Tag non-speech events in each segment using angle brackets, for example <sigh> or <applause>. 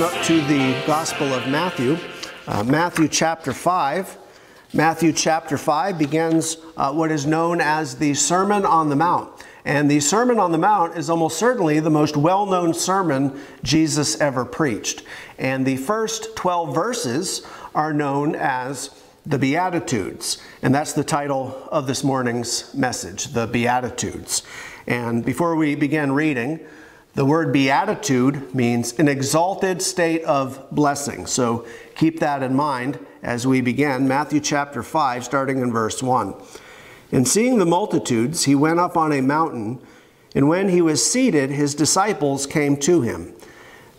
open up to the Gospel of Matthew, uh, Matthew chapter 5. Matthew chapter 5 begins uh, what is known as the Sermon on the Mount. And the Sermon on the Mount is almost certainly the most well known sermon Jesus ever preached. And the first 12 verses are known as the Beatitudes. And that's the title of this morning's message, the Beatitudes. And before we begin reading, the word beatitude means an exalted state of blessing. So keep that in mind as we begin. Matthew chapter 5, starting in verse 1. And seeing the multitudes, he went up on a mountain, and when he was seated, his disciples came to him.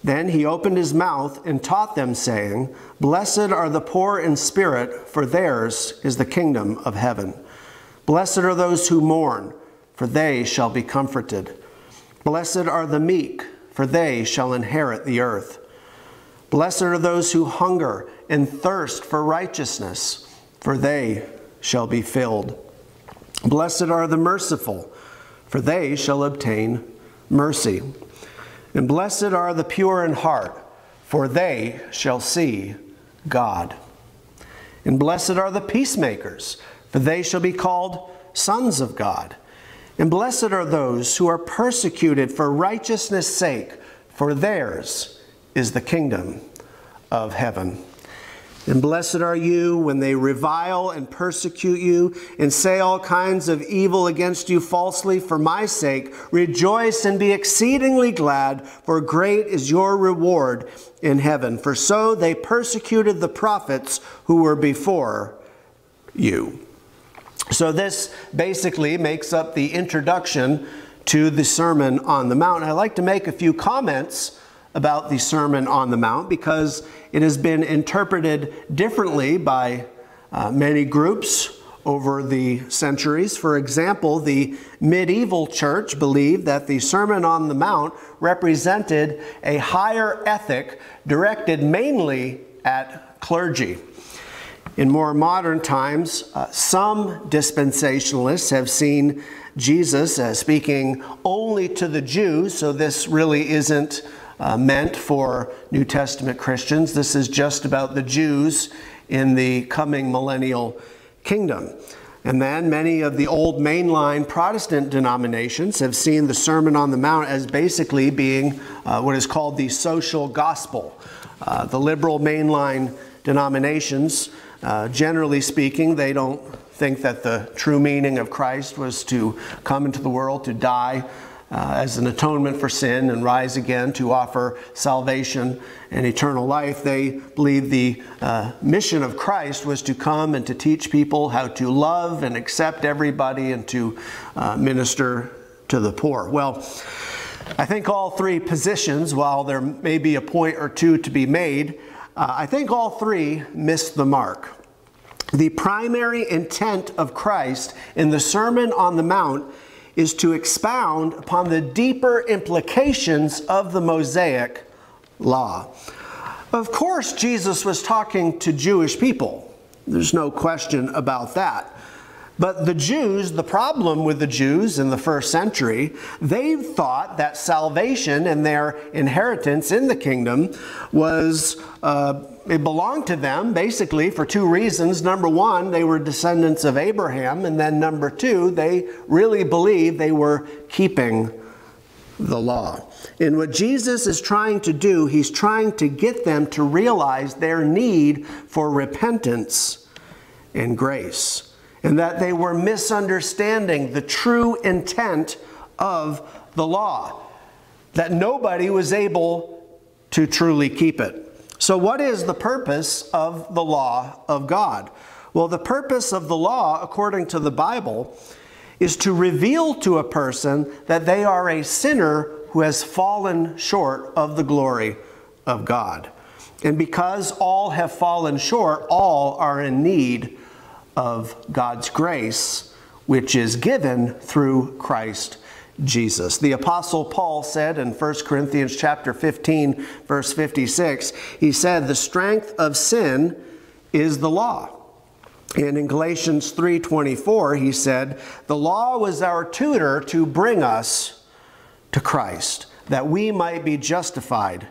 Then he opened his mouth and taught them, saying, Blessed are the poor in spirit, for theirs is the kingdom of heaven. Blessed are those who mourn, for they shall be comforted. Blessed are the meek, for they shall inherit the earth. Blessed are those who hunger and thirst for righteousness, for they shall be filled. Blessed are the merciful, for they shall obtain mercy. And blessed are the pure in heart, for they shall see God. And blessed are the peacemakers, for they shall be called sons of God. And blessed are those who are persecuted for righteousness' sake, for theirs is the kingdom of heaven. And blessed are you when they revile and persecute you and say all kinds of evil against you falsely for my sake. Rejoice and be exceedingly glad, for great is your reward in heaven. For so they persecuted the prophets who were before you. So, this basically makes up the introduction to the Sermon on the Mount. I'd like to make a few comments about the Sermon on the Mount because it has been interpreted differently by uh, many groups over the centuries. For example, the medieval church believed that the Sermon on the Mount represented a higher ethic directed mainly at clergy. In more modern times, uh, some dispensationalists have seen Jesus as speaking only to the Jews, so this really isn't uh, meant for New Testament Christians. This is just about the Jews in the coming millennial kingdom. And then many of the old mainline Protestant denominations have seen the Sermon on the Mount as basically being uh, what is called the social gospel. Uh, the liberal mainline denominations uh, generally speaking, they don't think that the true meaning of Christ was to come into the world to die uh, as an atonement for sin and rise again to offer salvation and eternal life. They believe the uh, mission of Christ was to come and to teach people how to love and accept everybody and to uh, minister to the poor. Well, I think all three positions, while there may be a point or two to be made, uh, I think all three missed the mark. The primary intent of Christ in the Sermon on the Mount is to expound upon the deeper implications of the Mosaic law. Of course, Jesus was talking to Jewish people. There's no question about that. But the Jews, the problem with the Jews in the first century, they thought that salvation and their inheritance in the kingdom was, uh, it belonged to them basically for two reasons. Number one, they were descendants of Abraham. And then number two, they really believed they were keeping the law. And what Jesus is trying to do, he's trying to get them to realize their need for repentance and grace and that they were misunderstanding the true intent of the law, that nobody was able to truly keep it. So, what is the purpose of the law of God? Well, the purpose of the law, according to the Bible, is to reveal to a person that they are a sinner who has fallen short of the glory of God. And because all have fallen short, all are in need of God's grace, which is given through Christ Jesus. The apostle Paul said in 1 Corinthians chapter 15 verse 56, he said the strength of sin is the law. And in Galatians 3:24 he said, "The law was our tutor to bring us to Christ, that we might be justified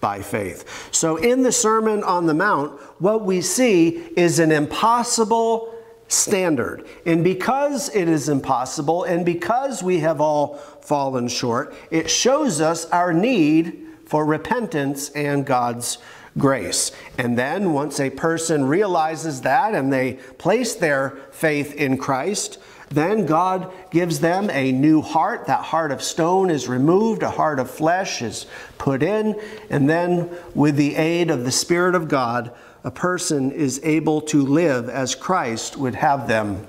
by faith. So, in the Sermon on the Mount, what we see is an impossible standard. And because it is impossible, and because we have all fallen short, it shows us our need for repentance and God's grace. And then, once a person realizes that and they place their faith in Christ, then God gives them a new heart. That heart of stone is removed, a heart of flesh is put in, and then, with the aid of the Spirit of God, a person is able to live as Christ would have them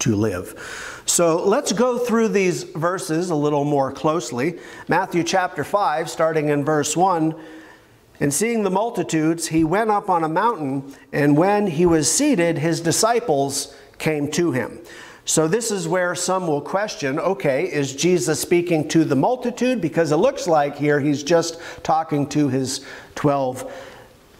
to live. So let's go through these verses a little more closely. Matthew chapter 5, starting in verse 1. And seeing the multitudes, he went up on a mountain, and when he was seated, his disciples came to him. So, this is where some will question okay, is Jesus speaking to the multitude? Because it looks like here he's just talking to his 12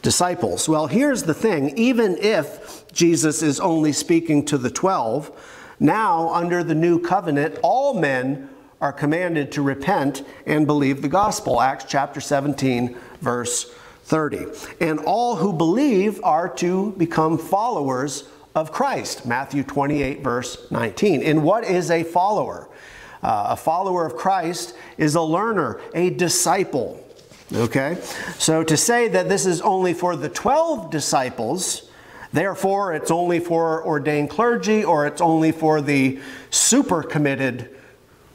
disciples. Well, here's the thing even if Jesus is only speaking to the 12, now under the new covenant, all men are commanded to repent and believe the gospel. Acts chapter 17, verse 30. And all who believe are to become followers of Christ. Matthew 28, verse 19. And what is a follower? Uh, a follower of Christ is a learner, a disciple. Okay? So to say that this is only for the 12 disciples, therefore it's only for ordained clergy or it's only for the super committed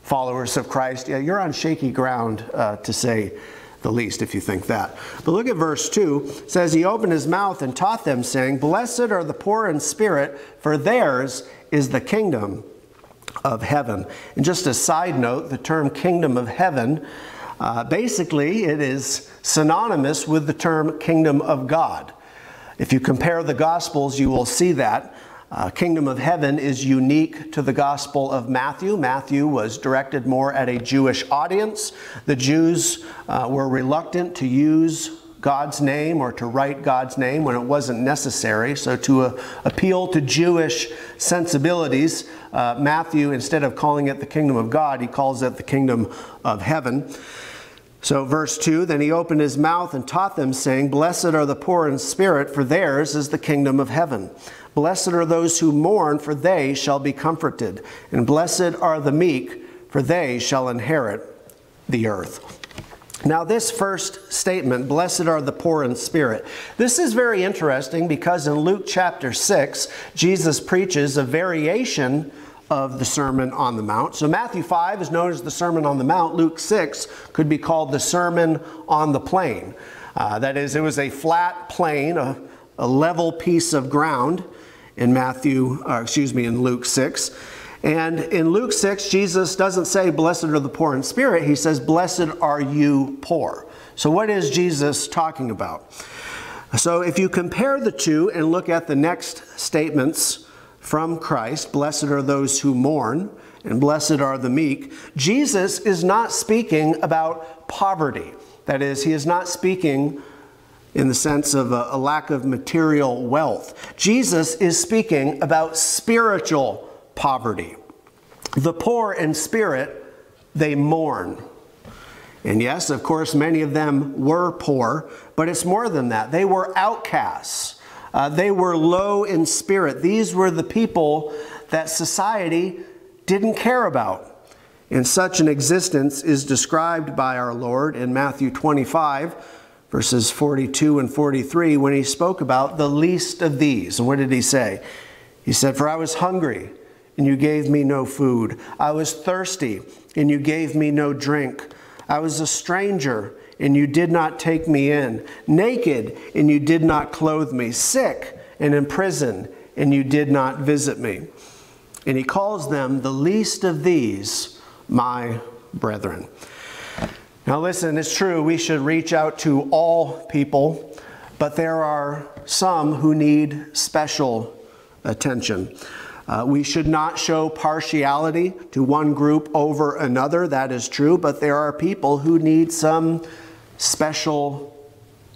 followers of Christ, yeah, you're on shaky ground uh, to say the least if you think that. But look at verse 2. It says, He opened his mouth and taught them, saying, Blessed are the poor in spirit, for theirs is the kingdom of heaven. And just a side note, the term kingdom of heaven, uh, basically it is synonymous with the term kingdom of God. If you compare the Gospels, you will see that. Uh, Kingdom of Heaven is unique to the Gospel of Matthew. Matthew was directed more at a Jewish audience. The Jews uh, were reluctant to use God's name or to write God's name when it wasn't necessary. So, to uh, appeal to Jewish sensibilities, uh, Matthew, instead of calling it the kingdom of God, he calls it the kingdom of heaven. So, verse 2 Then he opened his mouth and taught them, saying, Blessed are the poor in spirit, for theirs is the kingdom of heaven. Blessed are those who mourn, for they shall be comforted. And blessed are the meek, for they shall inherit the earth. Now, this first statement, blessed are the poor in spirit, this is very interesting because in Luke chapter 6, Jesus preaches a variation of the Sermon on the Mount. So, Matthew 5 is known as the Sermon on the Mount. Luke 6 could be called the Sermon on the Plain. Uh, that is, it was a flat plain, a, a level piece of ground in Matthew, uh, excuse me, in Luke 6. And in Luke 6, Jesus doesn't say, Blessed are the poor in spirit. He says, Blessed are you poor. So, what is Jesus talking about? So, if you compare the two and look at the next statements from Christ, Blessed are those who mourn, and blessed are the meek, Jesus is not speaking about poverty. That is, he is not speaking in the sense of a, a, lack of material wealth. Jesus is speaking about spiritual poverty. The poor in spirit, they mourn. And yes, of course, many of them were poor, but it's more than that. They were outcasts. Uh, they were low in spirit. These were the people that society didn't care about. And such an existence is described by our Lord in Matthew 25 verses 42 and 43, when he spoke about the least of these. And what did he say? He said, For I was hungry, and you gave me no food. I was thirsty, and you gave me no drink. I was a stranger, and you did not take me in. Naked, and you did not clothe me. Sick, and in prison, and you did not visit me. And he calls them the least of these, my brethren. Now, listen, it's true, we should reach out to all people, but there are some who need special attention. Uh, we should not show partiality to one group over another, that is true, but there are people who need some special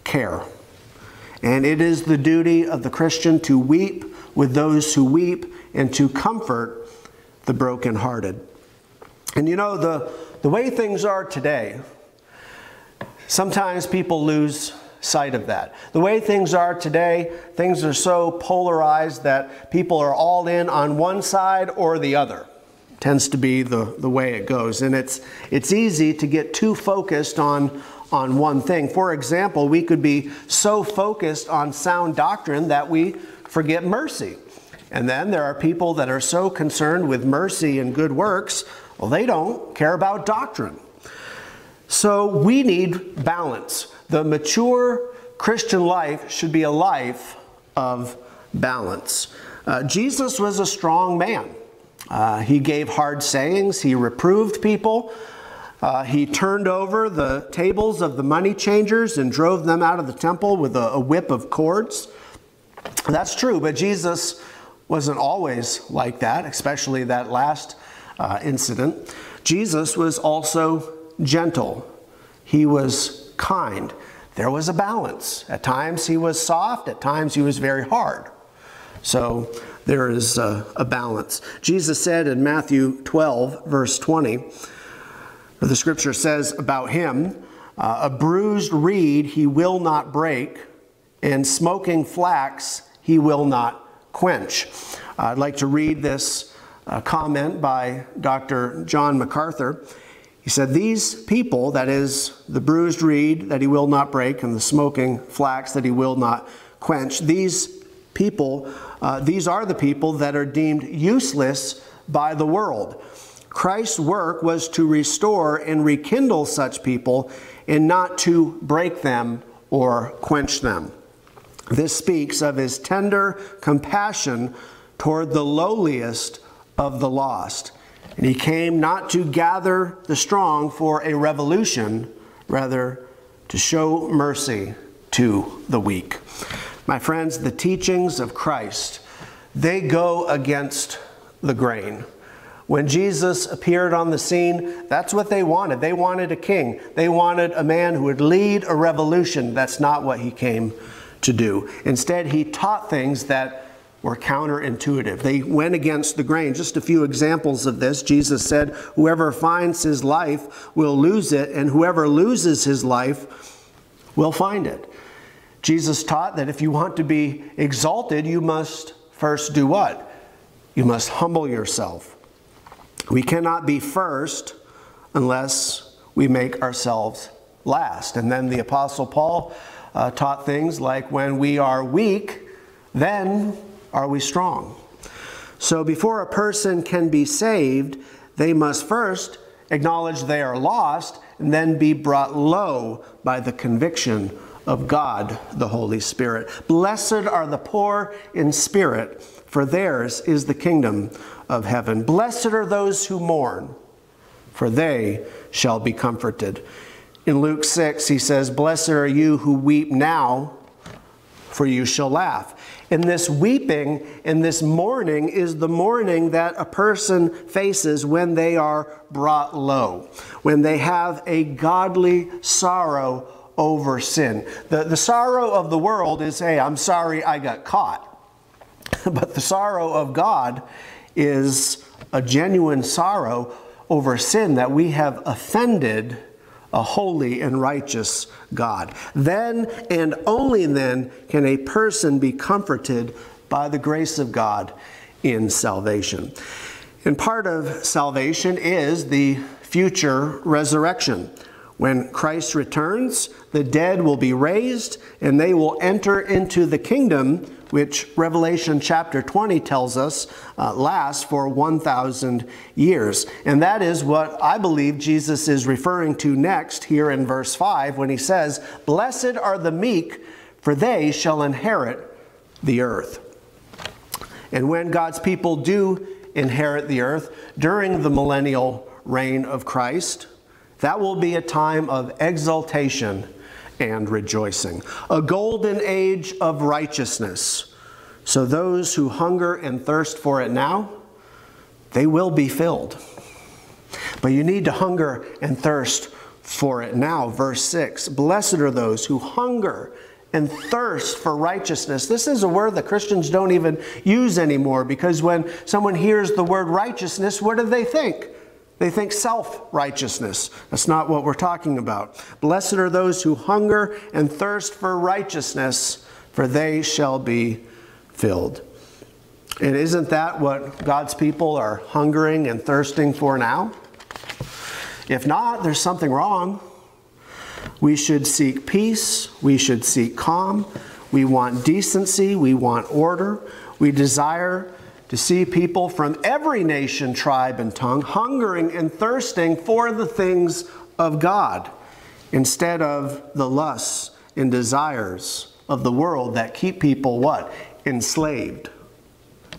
care. And it is the duty of the Christian to weep with those who weep and to comfort the brokenhearted. And you know, the, the way things are today, Sometimes people lose sight of that. The way things are today, things are so polarized that people are all in on one side or the other. Tends to be the, the way it goes. And it's, it's easy to get too focused on, on one thing. For example, we could be so focused on sound doctrine that we forget mercy. And then there are people that are so concerned with mercy and good works, well, they don't care about doctrine. So we need balance. The mature Christian life should be a life of balance. Uh, Jesus was a strong man. Uh, he gave hard sayings, he reproved people. Uh, he turned over the tables of the money changers and drove them out of the temple with a, a whip of cords. That's true, but Jesus wasn't always like that, especially that last uh, incident. Jesus was also gentle, he was kind. There was a balance. At times he was soft, at times he was very hard. So there is a, a balance. Jesus said in Matthew 12, verse 20, the scripture says about him, uh, a bruised reed he will not break, and smoking flax he will not quench. Uh, I'd like to read this uh, comment by Dr. John MacArthur. He said, These people, that is, the bruised reed that he will not break and the smoking flax that he will not quench, these people, uh, these are the people that are deemed useless by the world. Christ's work was to restore and rekindle such people and not to break them or quench them. This speaks of his tender compassion toward the lowliest of the lost. And he came not to gather the strong for a revolution, rather to show mercy to the weak. My friends, the teachings of Christ, they go against the grain. When Jesus appeared on the scene, that's what they wanted. They wanted a king. They wanted a man who would lead a revolution. That's not what he came to do. Instead, he taught things that were counterintuitive. They went against the grain. Just a few examples of this. Jesus said, Whoever finds his life will lose it, and whoever loses his life will find it. Jesus taught that if you want to be exalted, you must first do what? You must humble yourself. We cannot be first unless we make ourselves last. And then the Apostle Paul uh, taught things like when we are weak, then are we strong? So before a person can be saved, they must first acknowledge they are lost and then be brought low by the conviction of God, the Holy Spirit. Blessed are the poor in spirit, for theirs is the kingdom of heaven. Blessed are those who mourn, for they shall be comforted. In Luke 6, he says, Blessed are you who weep now, for you shall laugh. And this weeping and this mourning is the mourning that a person faces when they are brought low, when they have a godly sorrow over sin. The, the sorrow of the world is, hey, I'm sorry I got caught. <laughs> but the sorrow of God is a genuine sorrow over sin that we have offended a holy and righteous God. Then and only then can a person be comforted by the grace of God in salvation. And part of salvation is the future resurrection. When Christ returns, the dead will be raised and they will enter into the kingdom which Revelation chapter 20 tells us uh, lasts for 1,000 years. And that is what I believe Jesus is referring to next here in verse 5 when he says, Blessed are the meek, for they shall inherit the earth. And when God's people do inherit the earth during the millennial reign of Christ, that will be a time of exaltation and rejoicing. A golden age of righteousness. So those who hunger and thirst for it now, they will be filled. But you need to hunger and thirst for it now. Verse 6 Blessed are those who hunger and thirst for righteousness. This is a word that Christians don't even use anymore because when someone hears the word righteousness, what do they think? They think self righteousness. That's not what we're talking about. Blessed are those who hunger and thirst for righteousness, for they shall be filled. And isn't that what God's people are hungering and thirsting for now? If not, there's something wrong. We should seek peace, we should seek calm, we want decency, we want order, we desire to see people from every nation, tribe, and tongue hungering and thirsting for the things of God instead of the lusts and desires of the world that keep people what? Enslaved.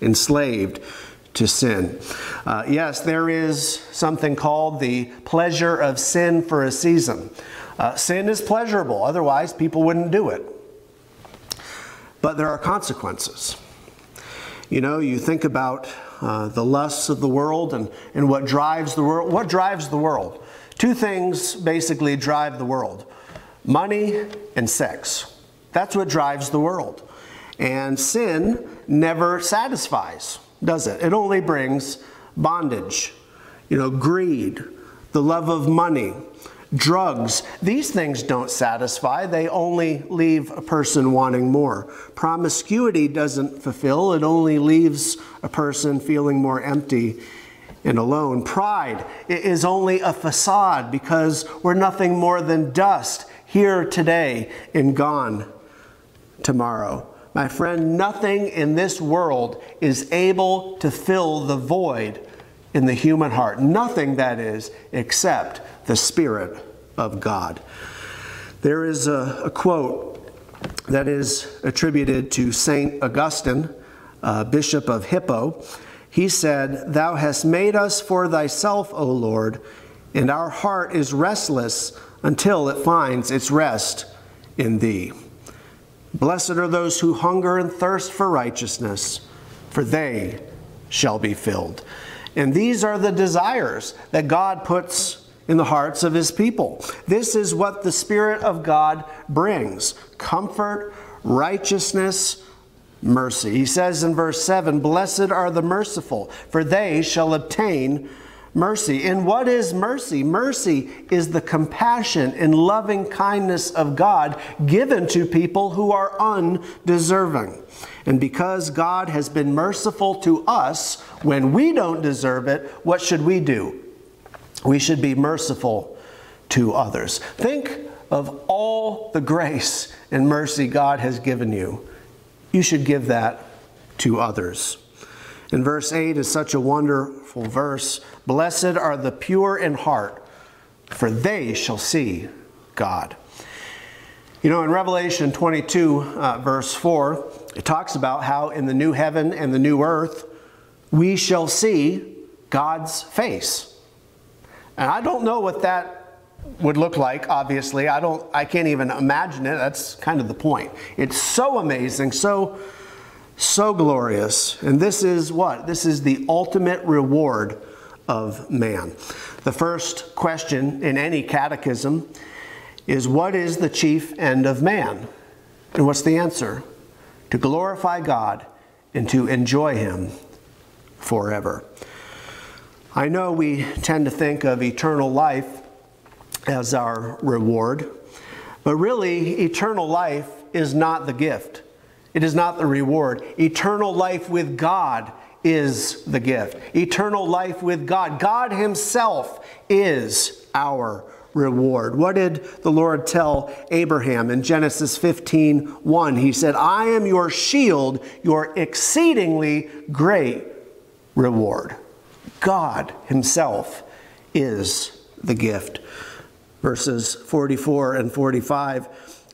Enslaved to sin. Uh, yes, there is something called the pleasure of sin for a season. Uh, sin is pleasurable, otherwise, people wouldn't do it. But there are consequences. You know, you think about uh, the lusts of the world and, and what drives the world. What drives the world? Two things basically drive the world money and sex. That's what drives the world. And sin never satisfies, does it? It only brings bondage, you know, greed, the love of money, drugs. These things don't satisfy, they only leave a person wanting more. Promiscuity doesn't fulfill, it only leaves a person feeling more empty and alone. Pride is only a facade because we're nothing more than dust here today and gone tomorrow. My friend, nothing in this world is able to fill the void in the human heart. Nothing, that is, except the Spirit of God. There is a, a quote that is attributed to St. Augustine, uh, Bishop of Hippo. He said, Thou hast made us for thyself, O Lord, and our heart is restless until it finds its rest in thee. Blessed are those who hunger and thirst for righteousness, for they shall be filled. And these are the desires that God puts in the hearts of his people. This is what the Spirit of God brings comfort, righteousness, mercy. He says in verse 7 Blessed are the merciful, for they shall obtain mercy. And what is mercy? Mercy is the compassion and loving kindness of God given to people who are undeserving. And because God has been merciful to us when we don't deserve it, what should we do? We should be merciful to others. Think of all the grace and mercy God has given you. You should give that to others. And verse 8 is such a wonderful verse. Blessed are the pure in heart, for they shall see God. You know, in Revelation 22, uh, verse 4, it talks about how in the new heaven and the new earth, we shall see God's face. And I don't know what that would look like, obviously. I don't I can't even imagine it. That's kind of the point. It's so amazing, so so glorious. And this is what? This is the ultimate reward of man. The first question in any catechism is what is the chief end of man? And what's the answer? To glorify God and to enjoy Him forever. I know we tend to think of eternal life as our reward, but really, eternal life is not the gift. It is not the reward. Eternal life with God is the gift. Eternal life with God. God Himself is our reward. What did the Lord tell Abraham in Genesis 15 1? He said, I am your shield, your exceedingly great reward. God Himself is the gift. Verses 44 and 45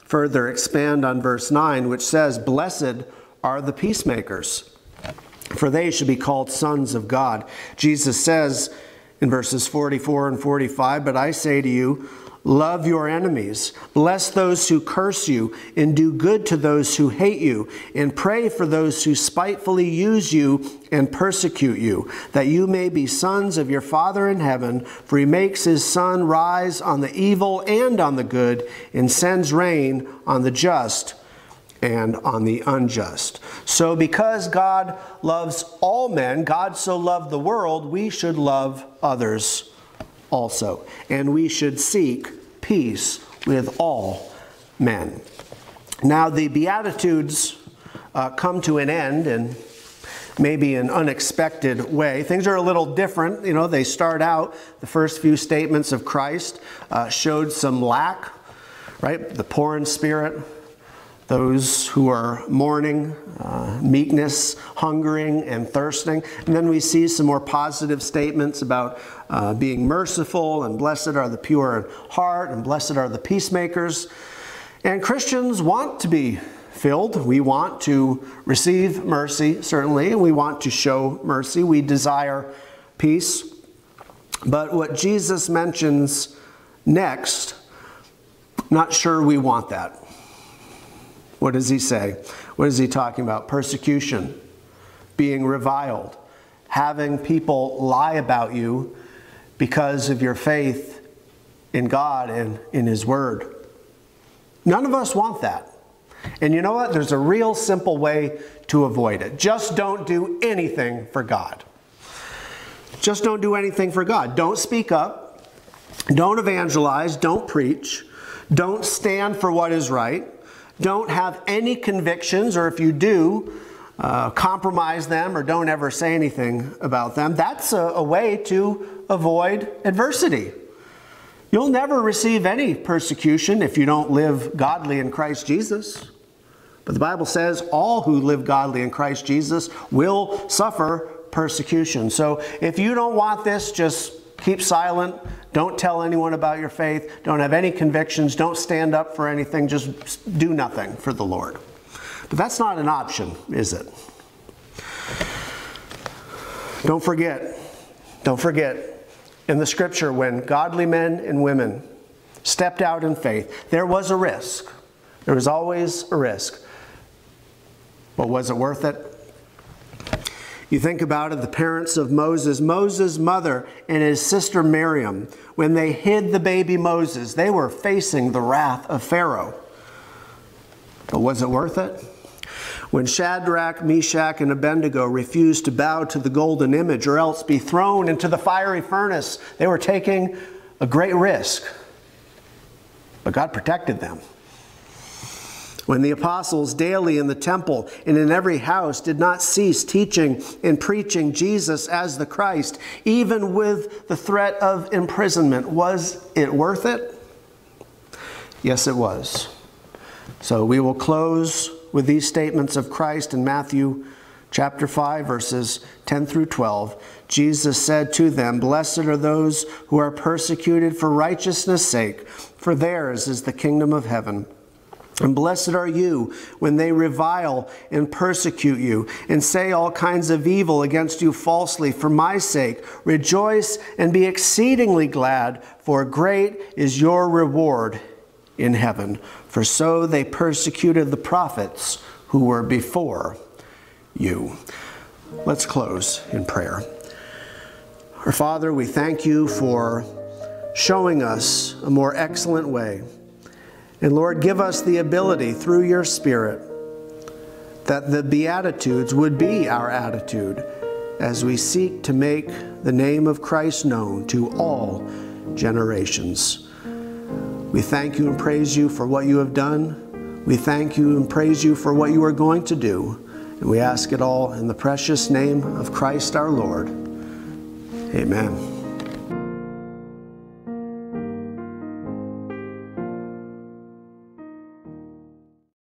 further expand on verse 9, which says, Blessed are the peacemakers, for they should be called sons of God. Jesus says in verses 44 and 45, But I say to you, Love your enemies. Bless those who curse you, and do good to those who hate you, and pray for those who spitefully use you and persecute you, that you may be sons of your Father in heaven. For he makes his sun rise on the evil and on the good, and sends rain on the just and on the unjust. So, because God loves all men, God so loved the world, we should love others also. And we should seek peace with all men. Now, the Beatitudes uh, come to an end in maybe an unexpected way. Things are a little different. You know, they start out, the first few statements of Christ uh, showed some lack, right? The poor in spirit, those who are mourning, uh, meekness, hungering, and thirsting. And then we see some more positive statements about uh, being merciful, and blessed are the pure in heart, and blessed are the peacemakers. And Christians want to be filled. We want to receive mercy, certainly, and we want to show mercy. We desire peace. But what Jesus mentions next, not sure we want that. What does he say? What is he talking about? Persecution, being reviled, having people lie about you because of your faith in God and in His Word. None of us want that. And you know what? There's a real simple way to avoid it. Just don't do anything for God. Just don't do anything for God. Don't speak up. Don't evangelize. Don't preach. Don't stand for what is right don't have any convictions, or if you do, uh, compromise them or don't ever say anything about them, that's a, a way to avoid adversity. You'll never receive any persecution if you don't live godly in Christ Jesus. But the Bible says all who live godly in Christ Jesus will suffer persecution. So if you don't want this, just keep silent don't tell anyone about your faith. Don't have any convictions. Don't stand up for anything. Just do nothing for the Lord. But that's not an option, is it? Don't forget, don't forget, in the scripture, when godly men and women stepped out in faith, there was a risk. There was always a risk. But was it worth it? You think about it, the parents of Moses, Moses' mother and his sister Miriam, when they hid the baby Moses, they were facing the wrath of Pharaoh. But was it worth it? When Shadrach, Meshach, and Abednego refused to bow to the golden image or else be thrown into the fiery furnace, they were taking a great risk. But God protected them. When the apostles daily in the temple and in every house did not cease teaching and preaching Jesus as the Christ, even with the threat of imprisonment, was it worth it? Yes, it was. So we will close with these statements of Christ in Matthew chapter 5, verses 10 through 12. Jesus said to them, Blessed are those who are persecuted for righteousness' sake, for theirs is the kingdom of heaven. And blessed are you when they revile and persecute you and say all kinds of evil against you falsely for my sake. Rejoice and be exceedingly glad, for great is your reward in heaven. For so they persecuted the prophets who were before you. Let's close in prayer. Our Father, we thank you for showing us a more excellent way and Lord, give us the ability through your Spirit that the Beatitudes would be our attitude as we seek to make the name of Christ known to all generations. We thank you and praise you for what you have done. We thank you and praise you for what you are going to do. And we ask it all in the precious name of Christ our Lord. Amen.